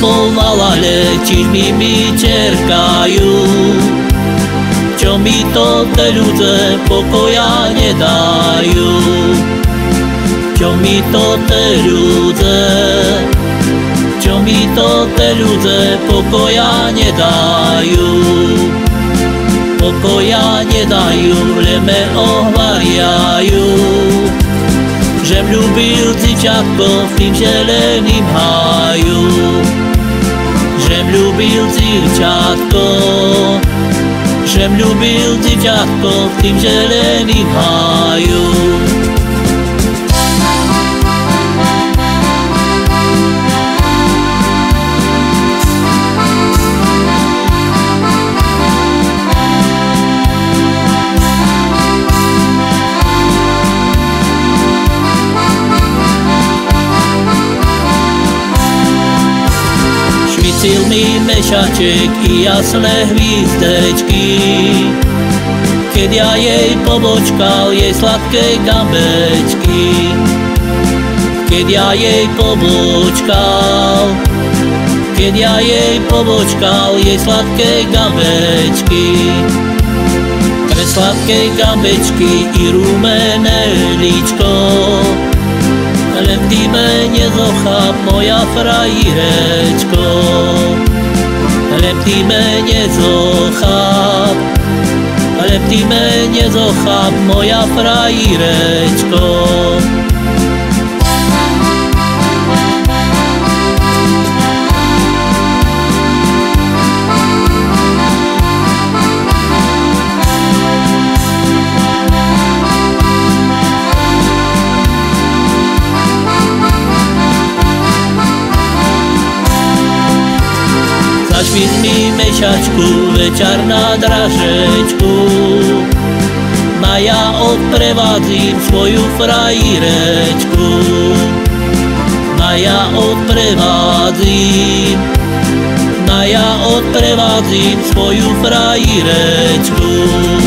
kołała lecisz mi cierpiają. Cio mi to te ludzie pokoja nie dają? Cio mi to te ludzie Cio mi to te ludzie pokoja nie dają? Pokoja nie dają, le me omawiają. Żem lubił dzieciatko w tym zielonym haju. Že ľúbil dzieciatko, že ľúbil dzieciatko v tým zeleným Svítil mi mešaček i jasné hvízdečky. Keď ja jej pobočkal, jej sladké gambečky. Keď ja jej pobočkal, keď ja jej pobočkal, jej sladké gambečky. Pre sladké gambečky i rúmené líčko, lepi nie kocha moja frajereczko. Lepi mnie kocha Lepi nie kocha moja frajereczko. Mi mešačku, večer na dražečku. Na ja odprevádzim svoju frajírečku. Na ja odprevádzim, na ja odprevádzim svoju frajírečku.